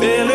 feeling